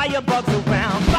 firebugs around.